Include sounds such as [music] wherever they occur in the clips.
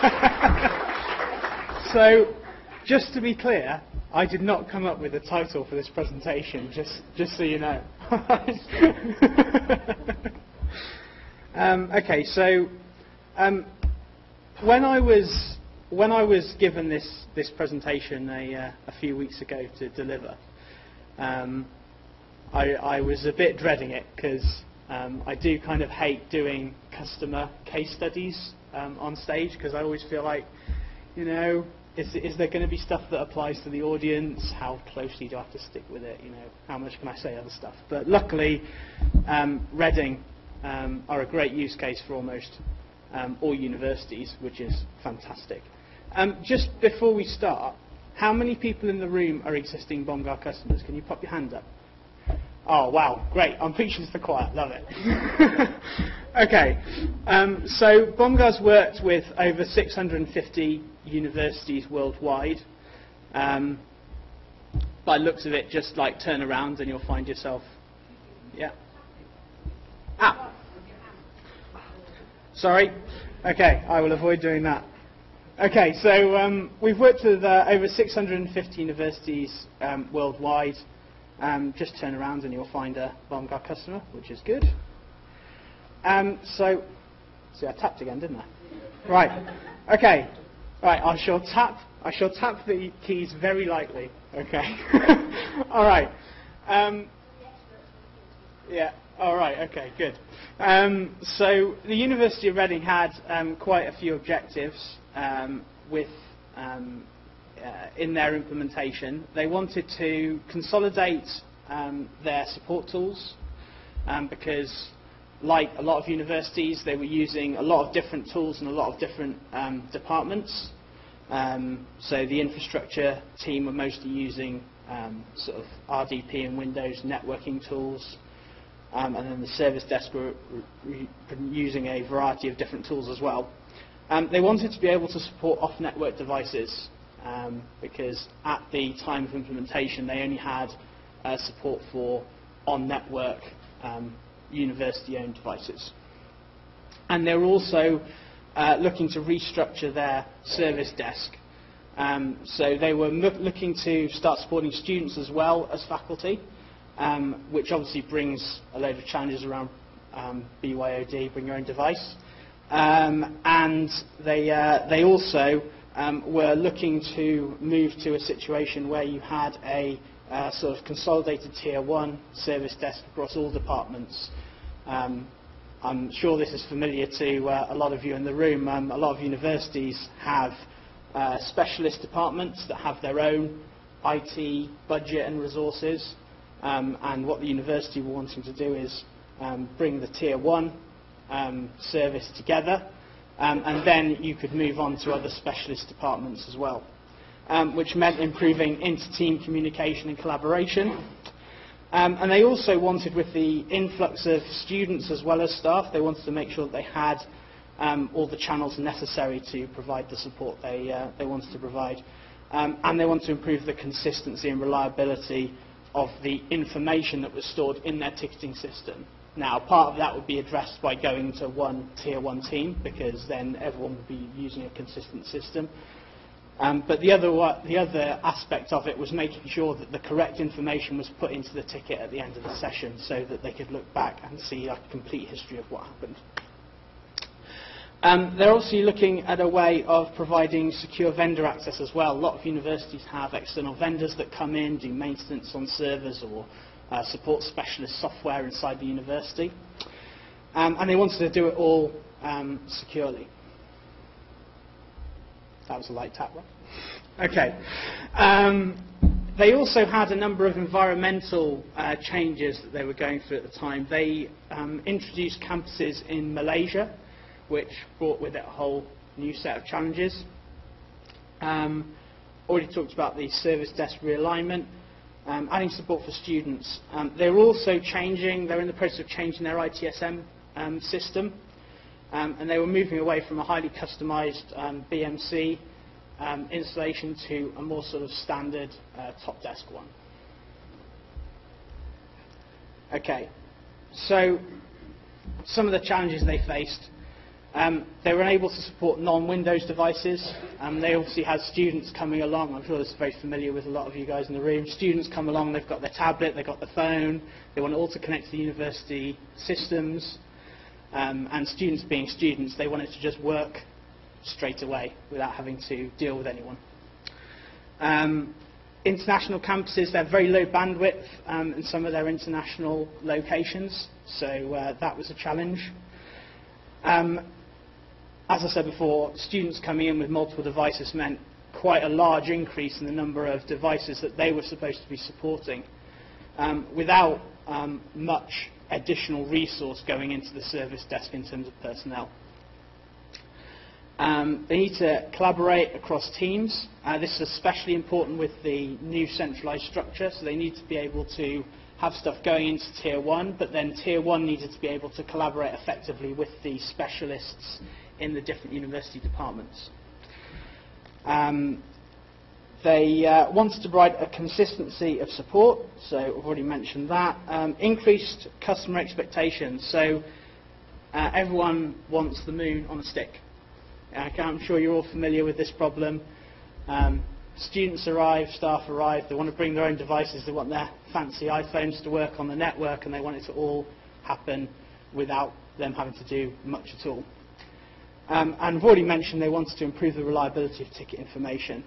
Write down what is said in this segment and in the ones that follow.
[laughs] so, just to be clear, I did not come up with a title for this presentation, just, just so you know. [laughs] um, okay, so um, when I was when I was given this this presentation a, uh, a few weeks ago to deliver, um, I, I was a bit dreading it because um, I do kind of hate doing customer case studies um, on stage because I always feel like, you know, is, is there going to be stuff that applies to the audience? How closely do I have to stick with it? You know, how much can I say other stuff? But luckily, um, Reading um, are a great use case for almost um, all universities, which is fantastic. Um, just before we start, how many people in the room are existing Bomgar customers? Can you pop your hand up? Oh, wow, great. I'm preaching to the choir. Love it. [laughs] okay, um, so Bomgar's worked with over 650 universities worldwide. Um, by looks of it, just like turn around and you'll find yourself. Yeah. Ah. Sorry. Okay, I will avoid doing that. Okay, so um, we've worked with uh, over 650 universities um, worldwide. Um, just turn around and you'll find a Bomgar customer, which is good. Um, so, see, I tapped again, didn't I? Right. Okay. Right. I shall tap. I shall tap the keys very lightly. Okay. [laughs] All right. Um, yeah. All right. Okay. Good. Um, so the University of Reading had um, quite a few objectives um, with um, in their implementation. They wanted to consolidate um, their support tools um, because, like a lot of universities, they were using a lot of different tools in a lot of different um, departments. Um, so the infrastructure team were mostly using um, sort of RDP and Windows networking tools. Um, and then the service desk were using a variety of different tools as well. Um, they wanted to be able to support off-network devices um, because at the time of implementation they only had uh, support for on-network um, university-owned devices. And they were also uh, looking to restructure their service desk. Um, so they were looking to start supporting students as well as faculty, um, which obviously brings a load of challenges around um, BYOD, bring your own device. Um, and they, uh, they also um, were looking to move to a situation where you had a uh, sort of consolidated tier one service desk across all departments. Um, I'm sure this is familiar to uh, a lot of you in the room. Um, a lot of universities have uh, specialist departments that have their own IT budget and resources. Um, and what the university were wanting to do is um, bring the tier one um, service together um, and then you could move on to other specialist departments as well, um, which meant improving inter-team communication and collaboration. Um, and they also wanted, with the influx of students as well as staff, they wanted to make sure that they had um, all the channels necessary to provide the support they, uh, they wanted to provide. Um, and they want to improve the consistency and reliability of the information that was stored in their ticketing system. Now, part of that would be addressed by going to one tier one team because then everyone would be using a consistent system. Um, but the other, the other aspect of it was making sure that the correct information was put into the ticket at the end of the session so that they could look back and see a complete history of what happened. Um, they're also looking at a way of providing secure vendor access as well. A lot of universities have external vendors that come in, do maintenance on servers or uh, support specialist software inside the university. Um, and they wanted to do it all um, securely. That was a light tap, right? Okay. Um, they also had a number of environmental uh, changes that they were going through at the time. They um, introduced campuses in Malaysia, which brought with it a whole new set of challenges. Um, already talked about the service desk realignment um, adding support for students. Um, they're also changing, they're in the process of changing their ITSM um, system, um, and they were moving away from a highly customized um, BMC um, installation to a more sort of standard uh, TopDesk one. Okay, so some of the challenges they faced. Um, they were unable to support non-Windows devices. Um, they obviously had students coming along. I'm sure this is very familiar with a lot of you guys in the room. Students come along, they've got their tablet, they've got the phone, they want all to connect to the university systems. Um, and students being students, they want it to just work straight away without having to deal with anyone. Um, international campuses, they're very low bandwidth um, in some of their international locations, so uh, that was a challenge. Um, as I said before, students coming in with multiple devices meant quite a large increase in the number of devices that they were supposed to be supporting um, without um, much additional resource going into the service desk in terms of personnel. Um, they need to collaborate across teams. Uh, this is especially important with the new centralized structure, so they need to be able to have stuff going into Tier 1, but then Tier 1 needed to be able to collaborate effectively with the specialists in the different university departments. Um, they uh, wanted to provide a consistency of support, so I've already mentioned that. Um, increased customer expectations, so uh, everyone wants the moon on a stick. I'm sure you're all familiar with this problem. Um, students arrive, staff arrive, they want to bring their own devices, they want their fancy iPhones to work on the network, and they want it to all happen without them having to do much at all. Um, and I've already mentioned they wanted to improve the reliability of ticket information.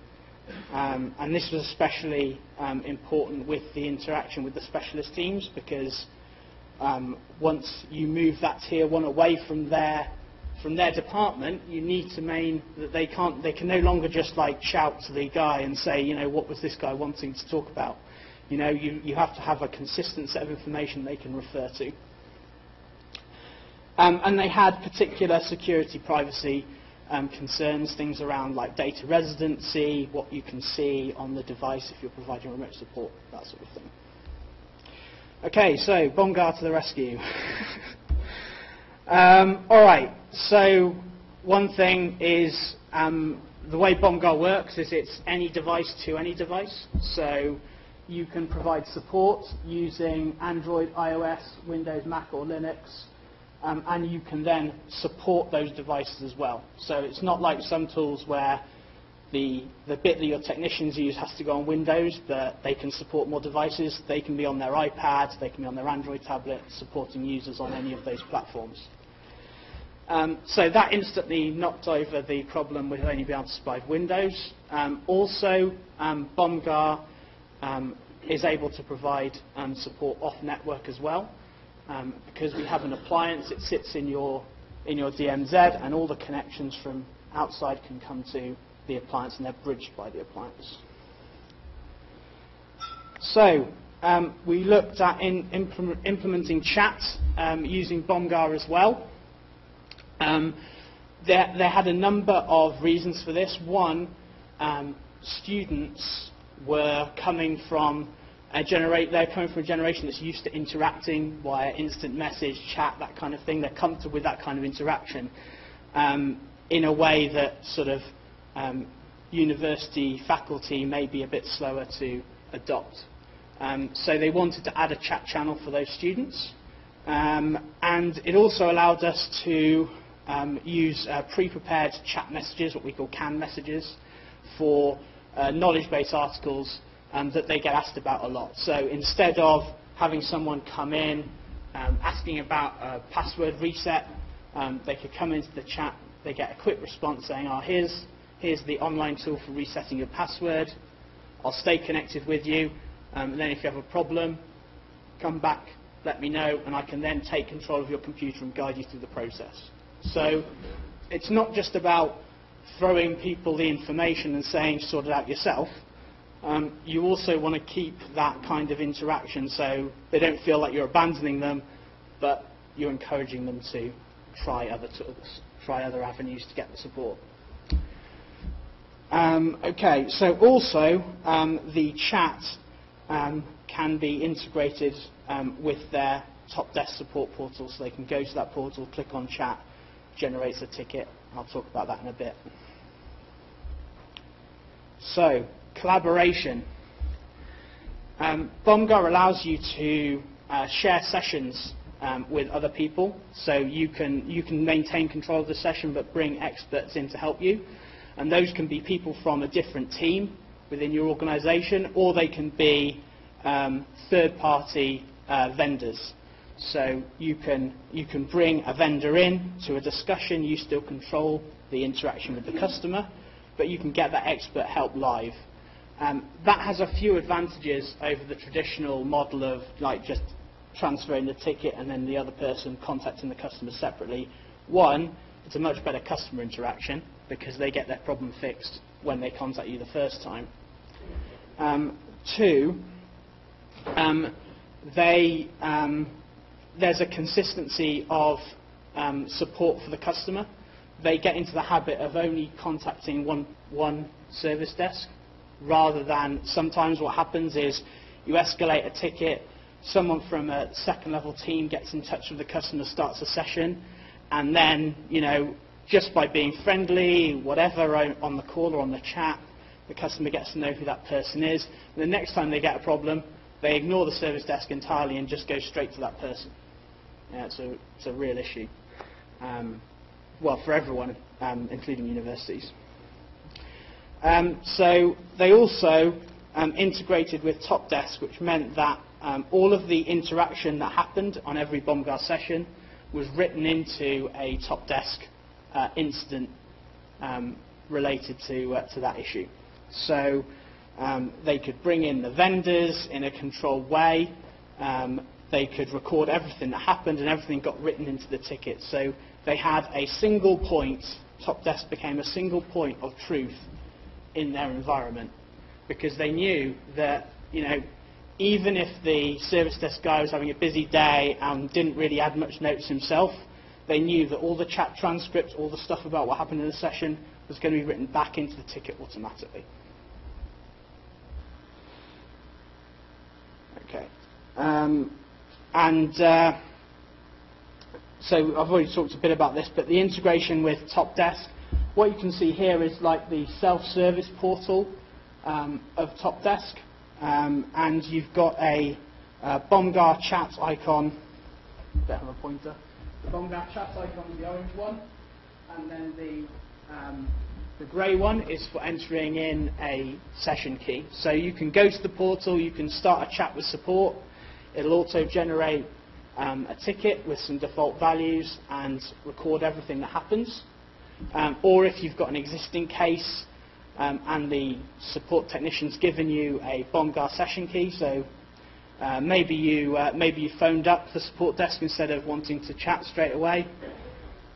Um, and this was especially um, important with the interaction with the specialist teams because um, once you move that tier one away from their from their department, you need to mean that they can't, they can no longer just like shout to the guy and say, you know, what was this guy wanting to talk about? You know, you, you have to have a consistent set of information they can refer to. Um, and they had particular security privacy um, concerns, things around like data residency, what you can see on the device if you're providing remote support, that sort of thing. Okay, so Bomgar to the rescue. [laughs] um, all right, so one thing is um, the way Bomgar works is it's any device to any device. So you can provide support using Android, iOS, Windows, Mac or Linux, um, and you can then support those devices as well. So it's not like some tools where the, the bit that your technicians use has to go on Windows, but they can support more devices. They can be on their iPad, they can be on their Android tablet, supporting users on any of those platforms. Um, so that instantly knocked over the problem with only being able to survive Windows. Um, also, um, Bomgar um, is able to provide um, support off-network as well. Um, because we have an appliance, it sits in your, in your DMZ, and all the connections from outside can come to the appliance, and they're bridged by the appliance. So, we looked at implement, implementing chat using Bomgar as well. Um, there, had a number of reasons for this. One, um, students were coming from a generate, they're coming from a generation that's used to interacting via instant message, chat, that kind of thing. They're comfortable with that kind of interaction um, in a way that sort of um, university faculty may be a bit slower to adopt. Um, so they wanted to add a chat channel for those students. Um, and it also allowed us to um, use uh, pre-prepared chat messages, what we call canned messages, for uh, knowledge-based articles um, that they get asked about a lot. So instead of having someone come in um, asking about a password reset, um, they could come into the chat, they get a quick response saying, oh, here's, here's the online tool for resetting your password, I'll stay connected with you, um, and then if you have a problem, come back, let me know, and I can then take control of your computer and guide you through the process. So it's not just about throwing people the information and saying sort it out yourself. Um, you also want to keep that kind of interaction so they don't feel like you're abandoning them, but you're encouraging them to try other tools, try other avenues to get the support. Um, okay, so also um, the chat um, can be integrated um, with their TopDesk support portal, so they can go to that portal, click on chat, generates a ticket. I'll talk about that in a bit. So, collaboration. Um, Bomgar allows you to uh, share sessions um, with other people. So you can, you can maintain control of the session but bring experts in to help you. And those can be people from a different team within your organisation or they can be um, third-party uh, vendors. So you can, you can bring a vendor in to a discussion, you still control the interaction with the customer, but you can get that expert help live. Um, that has a few advantages over the traditional model of like just transferring the ticket and then the other person contacting the customer separately. One, it's a much better customer interaction because they get their problem fixed when they contact you the first time. Um, two, um, they, um, there's a consistency of um, support for the customer. They get into the habit of only contacting one, one service desk rather than sometimes what happens is you escalate a ticket, someone from a second level team gets in touch with the customer, starts a session, and then, you know, just by being friendly, whatever, on the call or on the chat, the customer gets to know who that person is. The next time they get a problem, they ignore the service desk entirely and just go straight to that person. Yeah, it's, a, it's a real issue. Um, well, for everyone, um, including universities. Um, so they also um, integrated with TopDesk, which meant that um, all of the interaction that happened on every Bomgar session was written into a TopDesk uh, incident um, related to, uh, to that issue. So um, they could bring in the vendors in a controlled way. Um, they could record everything that happened and everything got written into the ticket. So they had a single point, TopDesk became a single point of truth in their environment because they knew that, you know, even if the service desk guy was having a busy day and didn't really add much notes himself, they knew that all the chat transcripts, all the stuff about what happened in the session was going to be written back into the ticket automatically. Okay. Um, and uh, so I've already talked a bit about this, but the integration with TopDesk what you can see here is like the self-service portal um, of TopDesk, um, and you've got a uh, Bomgar chat icon. Don't have a pointer. The Bomgar chat icon is the orange one, and then the um, the grey one is for entering in a session key. So you can go to the portal, you can start a chat with support. It'll auto generate um, a ticket with some default values and record everything that happens. Um, or if you've got an existing case um, and the support technician's given you a Bomgar session key, so uh, maybe, you, uh, maybe you phoned up the support desk instead of wanting to chat straight away.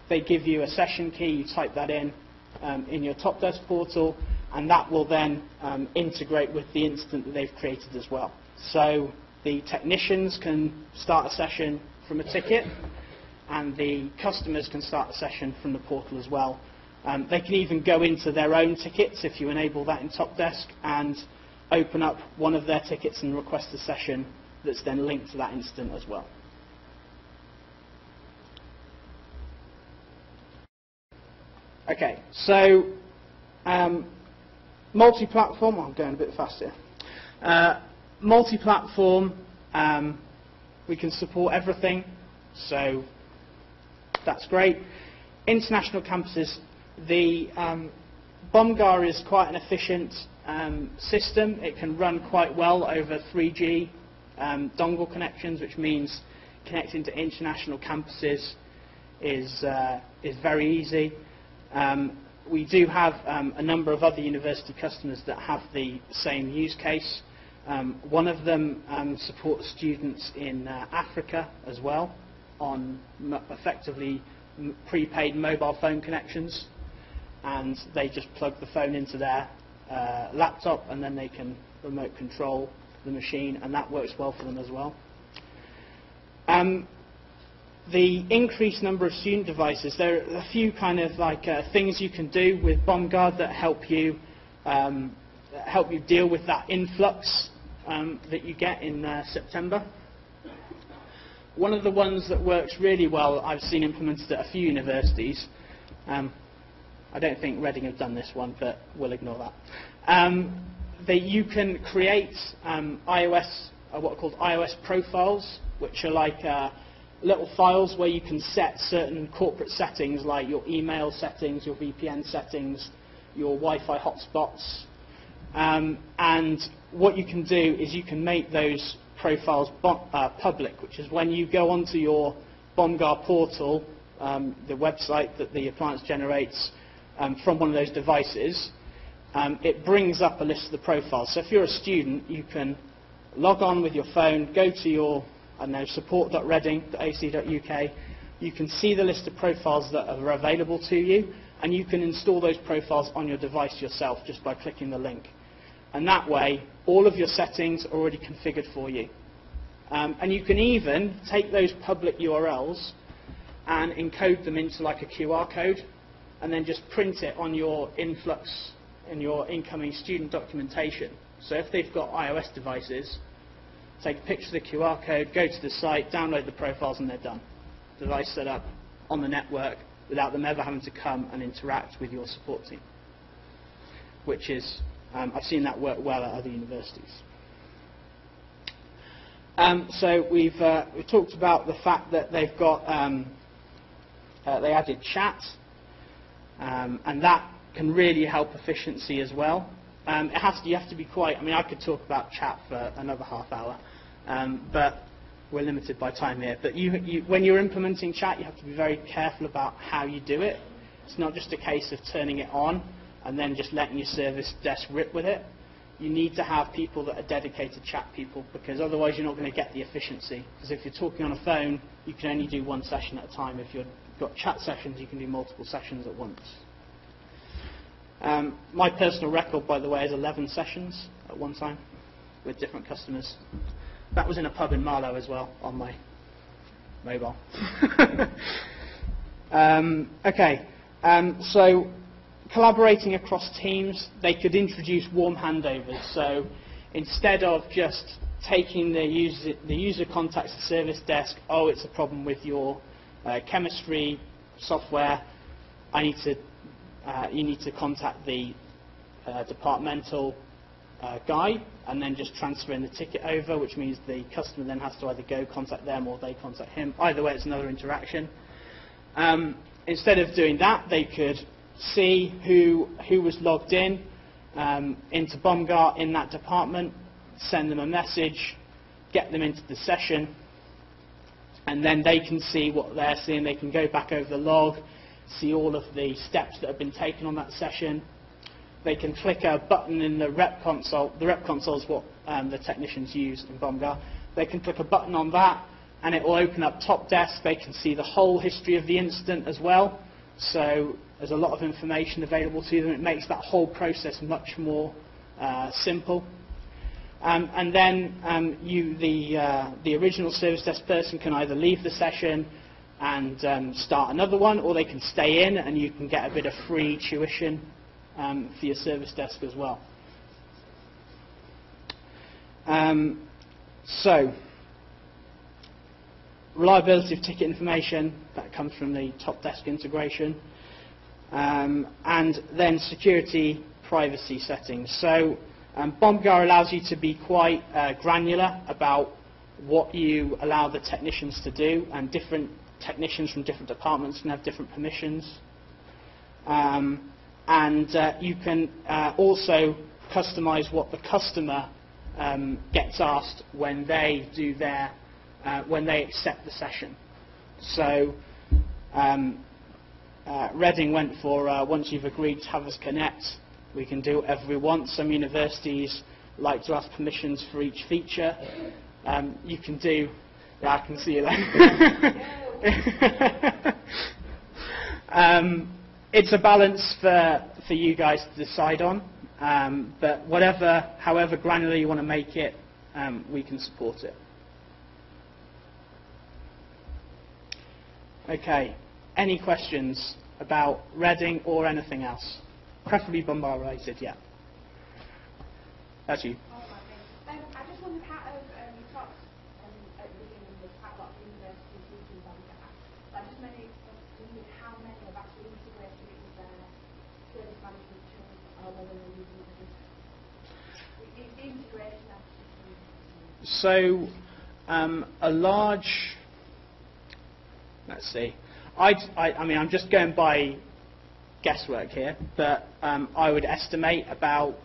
They give you a session key, you type that in um, in your TopDesk portal, and that will then um, integrate with the incident that they've created as well. So the technicians can start a session from a ticket, and the customers can start a session from the portal as well. Um, they can even go into their own tickets if you enable that in TopDesk and open up one of their tickets and request a session that's then linked to that incident as well. Okay, so um, multi-platform, I'm going a bit faster. Uh, multi-platform, um, we can support everything. So that's great. International campuses, the um, Bomgar is quite an efficient um, system. It can run quite well over 3G um, dongle connections, which means connecting to international campuses is, uh, is very easy. Um, we do have um, a number of other university customers that have the same use case. Um, one of them um, supports students in uh, Africa as well on effectively prepaid mobile phone connections and they just plug the phone into their uh, laptop and then they can remote control the machine and that works well for them as well. Um, the increased number of student devices, there are a few kind of like uh, things you can do with Bomgar that help you um, help you deal with that influx um, that you get in uh, September. One of the ones that works really well, I've seen implemented at a few universities. Um, I don't think Reading have done this one, but we'll ignore that. Um, that you can create um, iOS, uh, what are called iOS profiles, which are like uh, little files where you can set certain corporate settings like your email settings, your VPN settings, your Wi-Fi hotspots. Um, and what you can do is you can make those profiles uh, public, which is when you go onto your Bomgar portal, um, the website that the appliance generates um, from one of those devices, um, it brings up a list of the profiles. So if you're a student, you can log on with your phone, go to your I know support.reading.ac.uk. You can see the list of profiles that are available to you, and you can install those profiles on your device yourself just by clicking the link. And that way, all of your settings are already configured for you. Um, and you can even take those public URLs and encode them into like a QR code, and then just print it on your influx in your incoming student documentation. So if they've got iOS devices, take a picture of the QR code, go to the site, download the profiles, and they're done. Device set up on the network without them ever having to come and interact with your support team, which is, um, I've seen that work well at other universities. Um, so we've, uh, we've talked about the fact that they've got, um, uh, they added chat, um, and that can really help efficiency as well. Um, it has to, you have to be quite, I mean, I could talk about chat for another half hour, um, but we're limited by time here. But you, you, when you're implementing chat, you have to be very careful about how you do it. It's not just a case of turning it on and then just letting your service desk rip with it. You need to have people that are dedicated chat people because otherwise you're not going to get the efficiency. Because if you're talking on a phone, you can only do one session at a time. If you've got chat sessions, you can do multiple sessions at once. Um, my personal record, by the way, is 11 sessions at one time with different customers. That was in a pub in Marlow as well on my mobile. [laughs] um, okay, um, so collaborating across teams, they could introduce warm handovers. So instead of just taking the user, the user contacts the service desk, oh, it's a problem with your uh, chemistry software, I need to uh, you need to contact the uh, departmental uh, guy and then just transferring the ticket over, which means the customer then has to either go contact them or they contact him. Either way, it's another interaction. Um, instead of doing that, they could see who, who was logged in um, into Bomgar in that department, send them a message, get them into the session, and then they can see what they're seeing. They can go back over the log, see all of the steps that have been taken on that session. They can click a button in the rep console. The rep console is what um, the technicians use in Bomgar. They can click a button on that and it will open up TopDesk. They can see the whole history of the incident as well. So there's a lot of information available to them. It makes that whole process much more uh, simple. Um, and then um, you, the, uh, the original service desk person can either leave the session and um, start another one, or they can stay in and you can get a bit of free tuition um, for your service desk as well. Um, so, reliability of ticket information, that comes from the TopDesk integration. Um, and then security privacy settings. So um, Bomgar allows you to be quite uh, granular about what you allow the technicians to do and different technicians from different departments can have different permissions. Um, and uh, you can uh, also customize what the customer um, gets asked when they do their, uh, when they accept the session. So um, uh, Reading went for uh, once you've agreed to have us connect, we can do whatever we want. Some universities like to ask permissions for each feature. Um, you can do, yeah, I can see you there. [laughs] um, it's a balance for, for you guys to decide on, um, but whatever, however granular you want to make it, um, we can support it. Okay, any questions about Reading or anything else? Preferably Bomgar related, yeah. That's you. So um, a large Let's see. I'd, I, I mean, I'm just going by guesswork here, but um, I would estimate about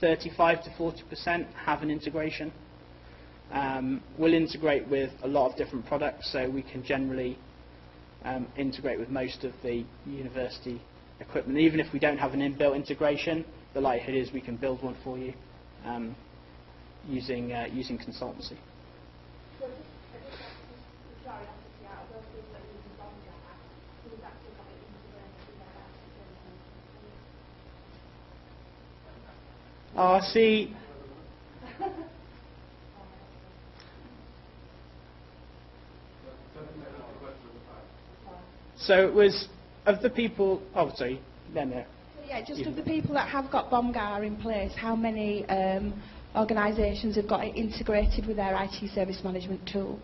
35 to 40% have an integration. Um, we'll integrate with a lot of different products, so we can generally um, integrate with most of the university equipment. Even if we don't have an inbuilt integration, the likelihood is we can build one for you um, using, uh, using consultancy. So just, I just want to curiosity out of those people that use the Bomgar, who's actually got it integrated with their application? Oh, see, so it was of the people. Oh, sorry, no, no. Yeah, just of the people that have got BOMGAR in place, how many um, organisations have got it integrated with their IT service management tool?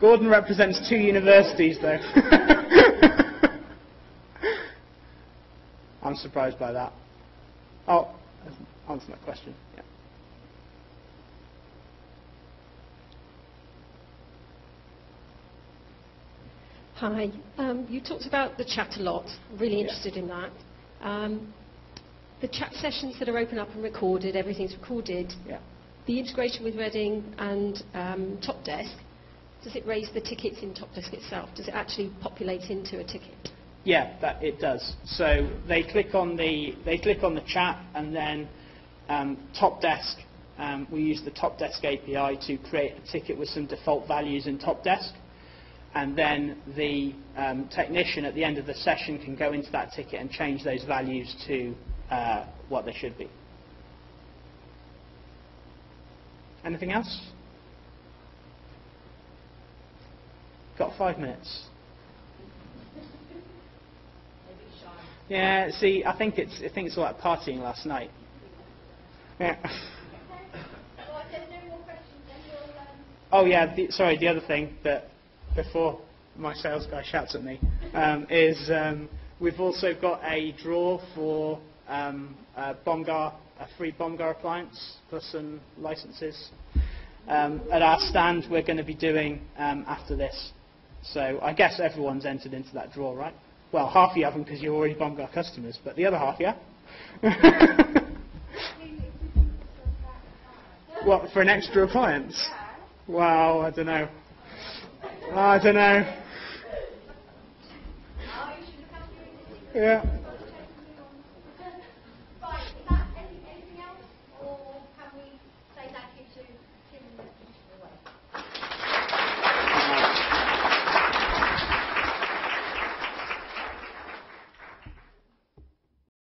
Gordon represents two universities, though. [laughs] I'm surprised by that. Oh, answer that question. Yeah. Hi. Um, you talked about the chat a lot. Really Yeah. interested in that. Um, the chat sessions that are open up and recorded, everything's recorded. Yeah. The integration with Reading and um, Topdesk, does it raise the tickets in Topdesk itself? Does it actually populate into a ticket? Yeah, that it does. So they click on the they click on the chat, and then um, Topdesk. Um, we use the Topdesk API to create a ticket with some default values in Topdesk, and then the um, technician at the end of the session can go into that ticket and change those values to uh, what they should be. Anything else? Got five minutes. Yeah, see, I think it's I think it's all like partying last night. Yeah. Oh yeah, the, sorry. The other thing that before my sales guy shouts at me um, is um, we've also got a draw for um, a Bomgar, a free Bomgar appliance plus some licenses um, at our stand. We're going to be doing um, after this. So I guess everyone's entered into that draw, right? Well, half you haven't because you're already Bomgar customers, but the other half, yeah. [laughs] what for an extra appliance? Wow, I don't know. I don't know. Yeah.